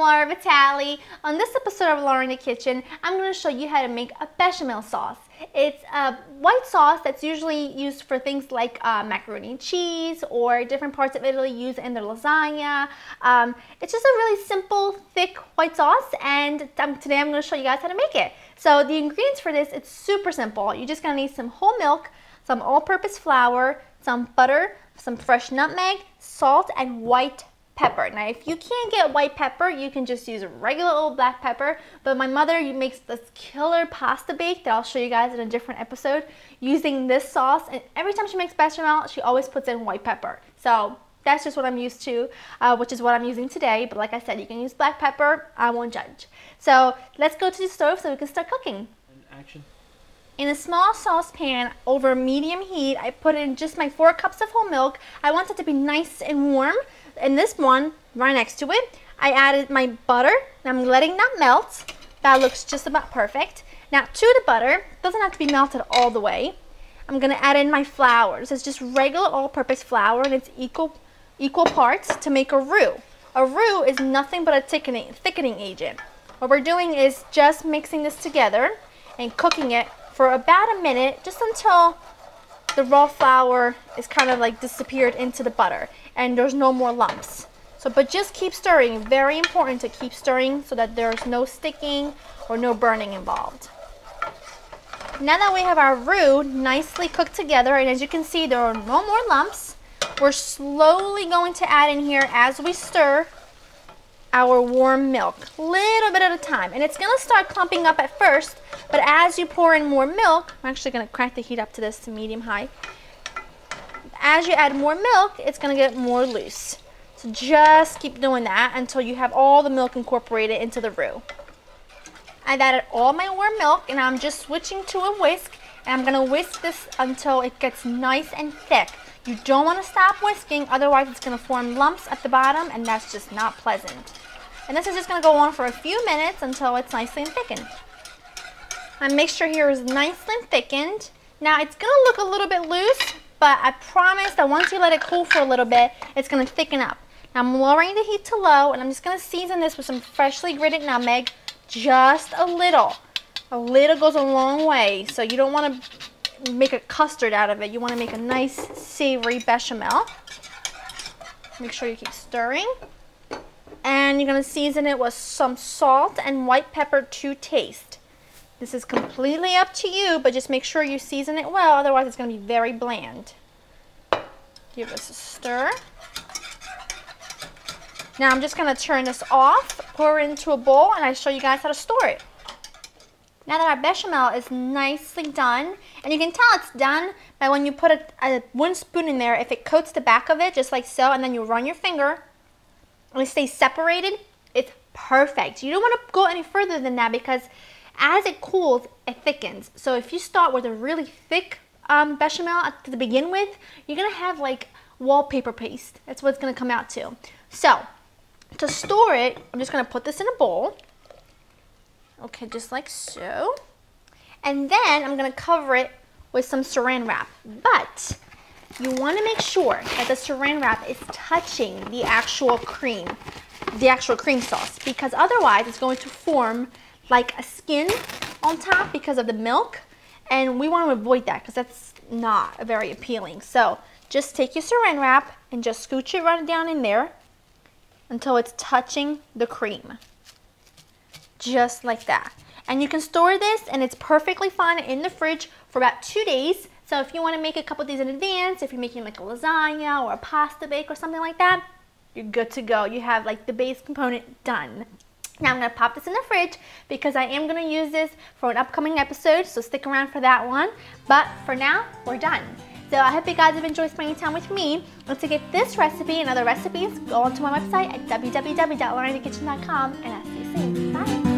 Laura Vitale. On this episode of Laura in the Kitchen, I'm going to show you how to make a bechamel sauce. It's a white sauce that's usually used for things like uh, macaroni and cheese or different parts of Italy use in their lasagna. Um, it's just a really simple, thick white sauce and today I'm going to show you guys how to make it. So the ingredients for this, it's super simple. You're just going to need some whole milk, some all-purpose flour, some butter, some fresh nutmeg, salt, and white pepper. Now, if you can't get white pepper, you can just use regular old black pepper. But my mother makes this killer pasta bake that I'll show you guys in a different episode using this sauce. And every time she makes bechamel, she always puts in white pepper. So that's just what I'm used to, uh, which is what I'm using today. But like I said, you can use black pepper. I won't judge. So let's go to the stove so we can start cooking. Action. In a small saucepan over medium heat, I put in just my four cups of whole milk. I want it to be nice and warm in this one, right next to it, I added my butter. and I'm letting that melt. That looks just about perfect. Now to the butter, doesn't have to be melted all the way. I'm gonna add in my flour. This is just regular all-purpose flour and it's equal, equal parts to make a roux. A roux is nothing but a thickening, thickening agent. What we're doing is just mixing this together and cooking it for about a minute, just until the raw flour is kind of like disappeared into the butter and there's no more lumps. So, but just keep stirring. Very important to keep stirring so that there's no sticking or no burning involved. Now that we have our roux nicely cooked together, and as you can see, there are no more lumps, we're slowly going to add in here as we stir our warm milk, little bit at a time. And it's gonna start clumping up at first, but as you pour in more milk, I'm actually gonna crank the heat up to this to medium high. As you add more milk, it's gonna get more loose. So just keep doing that until you have all the milk incorporated into the roux. I've added all my warm milk and I'm just switching to a whisk and I'm gonna whisk this until it gets nice and thick. You don't wanna stop whisking, otherwise it's gonna form lumps at the bottom and that's just not pleasant. And this is just gonna go on for a few minutes until it's nicely and thickened. My mixture here is nicely and thickened. Now it's gonna look a little bit loose, but I promise that once you let it cool for a little bit, it's gonna thicken up. Now I'm lowering the heat to low and I'm just gonna season this with some freshly grated nutmeg, just a little. A little goes a long way, so you don't wanna make a custard out of it. You wanna make a nice savory bechamel. Make sure you keep stirring. And you're gonna season it with some salt and white pepper to taste. This is completely up to you, but just make sure you season it well, otherwise it's going to be very bland. Give this a stir. Now I'm just going to turn this off, pour it into a bowl, and I show you guys how to store it. Now that our bechamel is nicely done, and you can tell it's done by when you put a, a, one spoon in there, if it coats the back of it, just like so, and then you run your finger, it stays separated, it's perfect. You don't want to go any further than that because as it cools, it thickens. So if you start with a really thick um, bechamel to begin with, you're gonna have like wallpaper paste. That's what it's gonna come out to. So to store it, I'm just gonna put this in a bowl. Okay, just like so. And then I'm gonna cover it with some saran wrap. But you wanna make sure that the saran wrap is touching the actual cream, the actual cream sauce, because otherwise it's going to form like a skin on top because of the milk. And we want to avoid that because that's not very appealing. So just take your saran wrap and just scooch it right down in there until it's touching the cream. Just like that. And you can store this and it's perfectly fine in the fridge for about two days. So if you want to make a couple of these in advance, if you're making like a lasagna or a pasta bake or something like that, you're good to go. You have like the base component done. Now I'm going to pop this in the fridge because I am going to use this for an upcoming episode, so stick around for that one. But for now, we're done. So I hope you guys have enjoyed spending time with me. And to get this recipe and other recipes, go onto my website at www.laurainthekitchen.com and I'll see you soon.